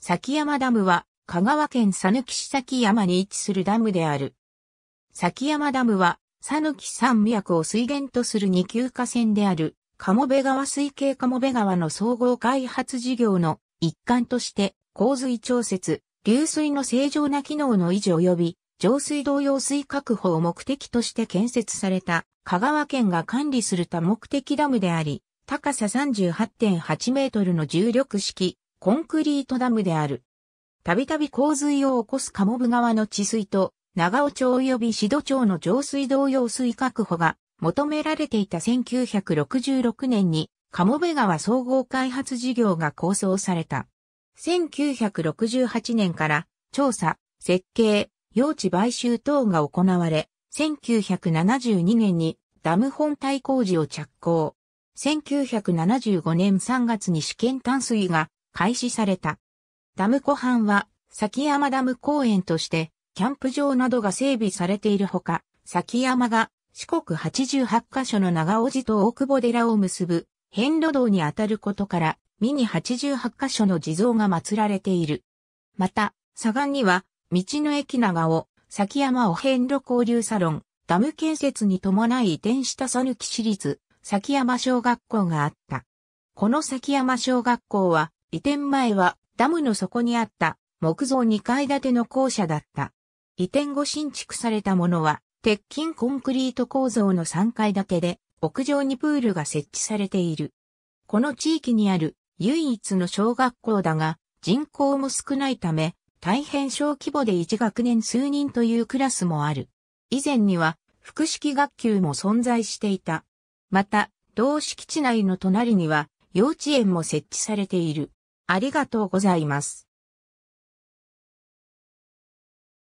崎山ダムは香川県佐抜市崎山に位置するダムである。崎山ダムは佐抜山脈を水源とする二級河川である鴨部川水系鴨部川の総合開発事業の一環として洪水調節、流水の正常な機能の維持及び上水道用水確保を目的として建設された香川県が管理する多目的ダムであり、高さ38.8メートルの重力式コンクリートダムである。たびたび洪水を起こす鴨部川の治水と長尾町及び指導町の上水道用水確保が求められていた1966年に鴨部川総合開発事業が構想された。1968年から調査、設計、用地買収等が行われ、1972年にダム本体工事を着工。1975年3月に試験淡水が開始された。ダム湖畔は、崎山ダム公園として、キャンプ場などが整備されているほか、崎山が四国88カ所の長尾寺と大久保寺を結ぶ、遍路道にあたることから、ミニ88カ所の地蔵が祀られている。また、左岸には、道の駅長尾、崎山お遍路交流サロン、ダム建設に伴い移転した佐抜市立、崎山小学校があった。この崎山小学校は、移転前はダムの底にあった木造2階建ての校舎だった。移転後新築されたものは、鉄筋コンクリート構造の3階建てで、屋上にプールが設置されている。この地域にある唯一の小学校だが、人口も少ないため、大変小規模で1学年数人というクラスもある。以前には、複式学級も存在していた。また、同敷地内の隣には、幼稚園も設置されている。ありがとうございます。